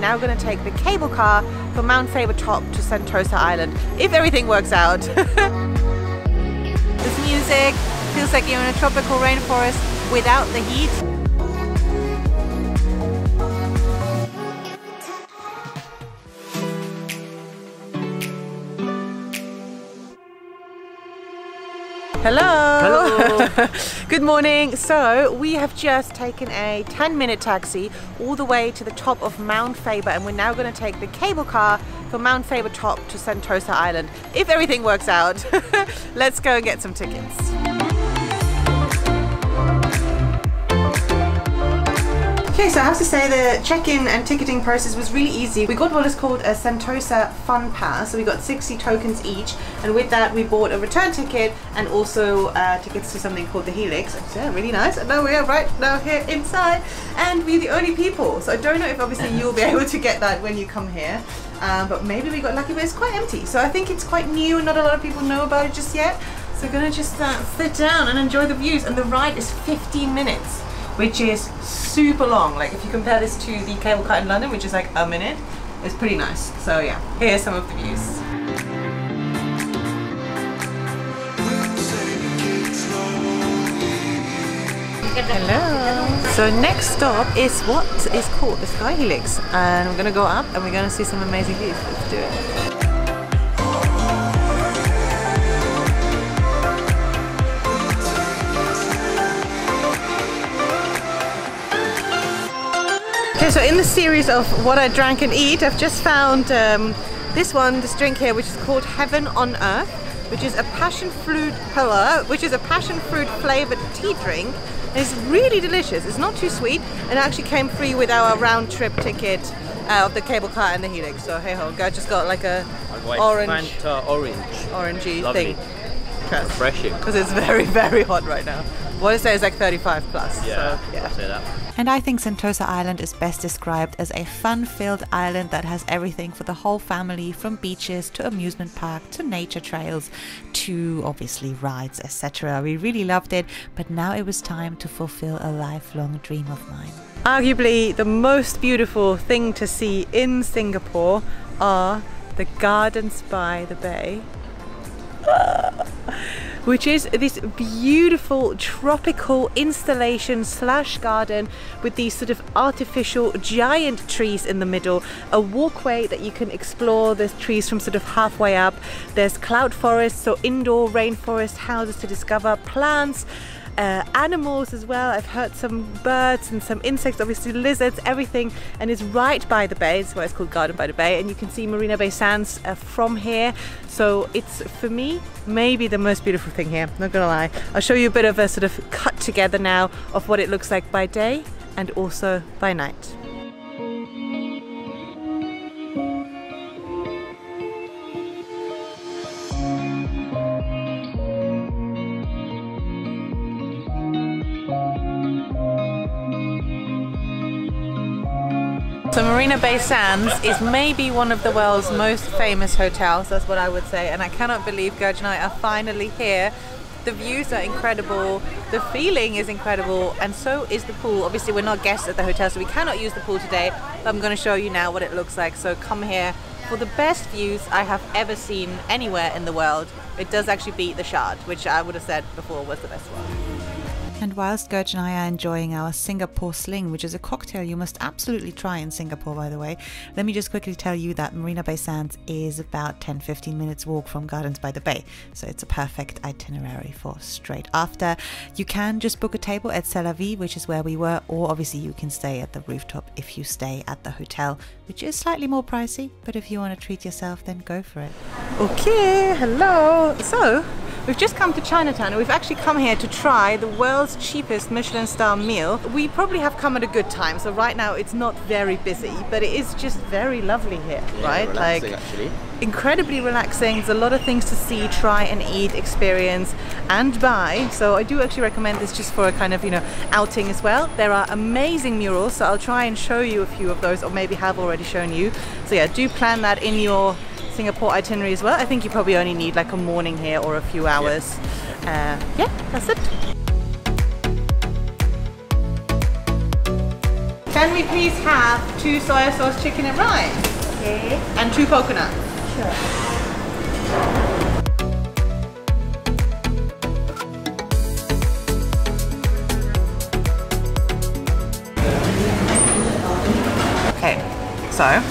now going to take the cable car from Mount Faber Top to Sentosa Island, if everything works out. this music feels like you're in a tropical rainforest without the heat. Hello. Hello. Good morning. So we have just taken a 10 minute taxi all the way to the top of Mount Faber and we're now going to take the cable car from Mount Faber top to Sentosa Island. If everything works out, let's go and get some tickets. Okay, so I have to say the check-in and ticketing process was really easy. We got what is called a Sentosa Fun Pass, so we got 60 tokens each, and with that we bought a return ticket and also uh, tickets to something called the Helix. So yeah, really nice. And now we are right now here inside, and we're the only people. So I don't know if obviously you'll be able to get that when you come here. Um, but maybe we got lucky, but it's quite empty. So I think it's quite new and not a lot of people know about it just yet. So we're gonna just uh, sit down and enjoy the views. And the ride is 15 minutes which is super long. Like if you compare this to the cable car in London, which is like a minute, it's pretty nice. So yeah, here's some of the views. Hello. So next stop is what is called the Sky Helix, and we're gonna go up and we're gonna see some amazing views. Let's do it. Okay, so in the series of what I drank and eat, I've just found um, this one, this drink here, which is called Heaven on Earth, which is a passion fruit pillar, which is a passion fruit flavored tea drink. And it's really delicious. It's not too sweet, and it actually came free with our round trip ticket uh, of the cable car and the Helix. So hey ho, I just got like a orange, Fanta orange, orangey Lovely. thing refreshing. because it's very very hot right now. What I say is like 35 plus. Yeah, so, yeah. I'll say that. And I think Sentosa Island is best described as a fun filled island that has everything for the whole family from beaches to amusement park to nature trails to obviously rides, etc. We really loved it, but now it was time to fulfill a lifelong dream of mine. Arguably, the most beautiful thing to see in Singapore are the gardens by the bay. Which is this beautiful tropical installation slash garden with these sort of artificial giant trees in the middle, a walkway that you can explore the trees from sort of halfway up. There's cloud forest, so indoor rainforest houses to discover, plants, uh, animals as well. I've heard some birds and some insects, obviously lizards, everything, and it's right by the bay. That's why it's called Garden by the Bay, and you can see Marina Bay Sands uh, from here. So it's for me maybe the most beautiful thing here. Not gonna lie. I'll show you a bit of a sort of cut together now of what it looks like by day and also by night. So Marina Bay Sands is maybe one of the world's most famous hotels, that's what I would say, and I cannot believe Gurj and I are finally here. The views are incredible, the feeling is incredible, and so is the pool. Obviously we're not guests at the hotel, so we cannot use the pool today, but I'm going to show you now what it looks like. So come here for the best views I have ever seen anywhere in the world. It does actually beat the Shard, which I would have said before was the best one. And whilst Gurj and I are enjoying our Singapore Sling, which is a cocktail you must absolutely try in Singapore, by the way, let me just quickly tell you that Marina Bay Sands is about 10 15 minutes walk from Gardens by the Bay. So it's a perfect itinerary for straight after. You can just book a table at La which is where we were, or obviously you can stay at the rooftop if you stay at the hotel, which is slightly more pricey. But if you want to treat yourself, then go for it. Okay, hello. So, we've just come to Chinatown and we've actually come here to try the world's cheapest Michelin star meal. We probably have come at a good time. So right now it's not very busy, but it is just very lovely here, right? relaxing, actually. incredibly relaxing. There's a lot of things to see, try and eat, experience and buy. So I do actually recommend this just for a kind of, you know, outing as well. There are amazing murals, so I'll try and show you a few of those or maybe have already shown you. So yeah, do plan that in your Singapore itinerary as well. I think you probably only need like a morning here or a few hours. Uh, yeah, that's it. Can we please have two soy sauce chicken and rice? Okay. And two coconuts. Sure. Okay, so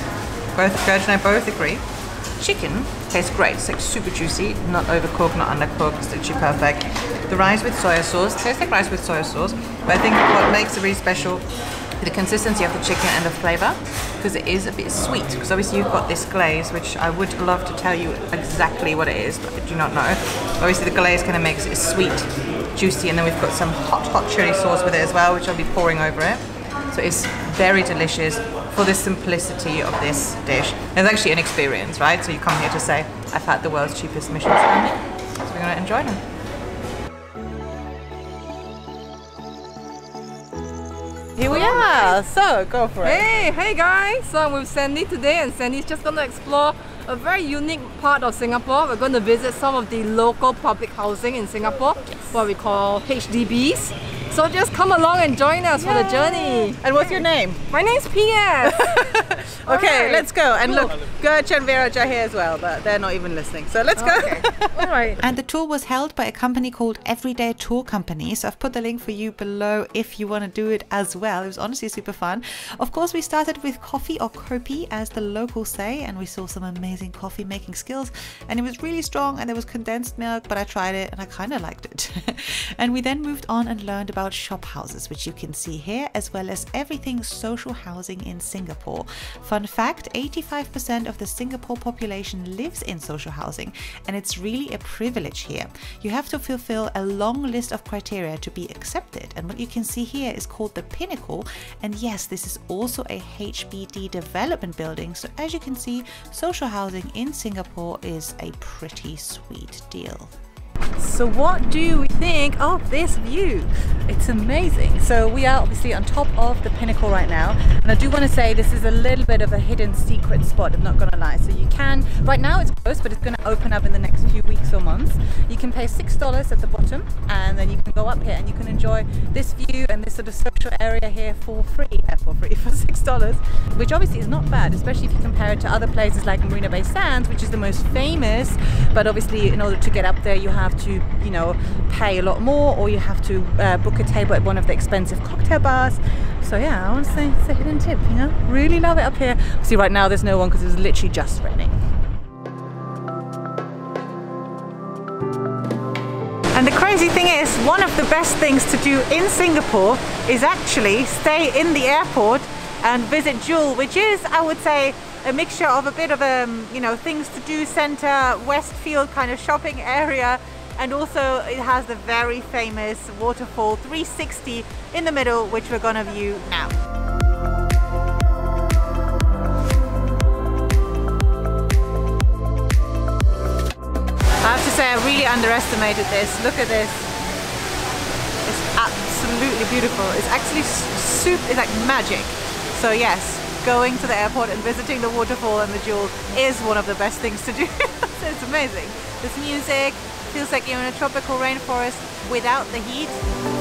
both Gurj and I both agree. Chicken tastes great. It's like super juicy, not overcooked, not undercooked. It's literally perfect. The rice with soy sauce tastes like rice with soy sauce, but I think what makes it really special is the consistency of the chicken and the flavor because it is a bit sweet because obviously you've got this glaze which I would love to tell you exactly what it is but I do not know obviously the glaze kind of makes it sweet juicy and then we've got some hot hot chili sauce with it as well which I'll be pouring over it so it's very delicious for the simplicity of this dish. It's actually an experience, right? So you come here to say, I've had the world's cheapest Michelin star. So we're gonna enjoy them. Here we are. So go for it. Hey, hey guys! So I'm with Sandy today, and Sandy's just going to explore a very unique part of Singapore. We're going to visit some of the local public housing in Singapore, what we call HDBs. So just come along and join us for the journey. And what's your name? My name's PS. Okay, Alright, let's go. And cool. look, Gurj and Viraj are here as well, but they're not even listening. So let's go. okay. All right. And the tour was held by a company called Everyday Tour Company. So I've put the link for you below if you want to do it as well. It was honestly super fun. Of course, we started with coffee or kopi, as the locals say, and we saw some amazing coffee making skills. And it was really strong, and there was condensed milk, but I tried it and I kind of liked it. and we then moved on and learned about shop houses, which you can see here, as well as everything social housing in Singapore. Fun fact 85% of the Singapore population lives in social housing, and it's really a privilege here. You have to fulfill a long list of criteria to be accepted, and what you can see here is called the Pinnacle. And yes, this is also a HBD development building, so as you can see, social housing in Singapore is a pretty sweet deal. So what do we think of this view? It's amazing. So we are obviously on top of the pinnacle right now and I do want to say this is a little bit of a hidden secret spot I'm not gonna lie. So you can, right now it's closed but it's going to open up in the next few weeks or months. You can pay $6 at the bottom and then you can go up here and you can enjoy this view and this sort of social area here for free, uh, for free, for $6 which obviously is not bad especially if you compare it to other places like Marina Bay Sands which is the most famous but obviously in order to get up there you have to you know pay a lot more or you have to uh, book a table at one of the expensive cocktail bars. So yeah I want to say it's a hidden tip you know? Really love it up here. See right now there's no one because it's literally just raining. And the crazy thing is, one of the best things to do in Singapore is actually stay in the airport and visit Jewel, which is, I would say, a mixture of a bit of a, um, you know, things to do center, Westfield kind of shopping area, and also it has the very famous waterfall 360 in the middle, which we're gonna view now. I have to say I really underestimated this. Look at this. It's absolutely beautiful. It's actually super, it's like magic. So yes, going to the airport and visiting the waterfall and the jewel is one of the best things to do. it's amazing. This music feels like you're in a tropical rainforest without the heat.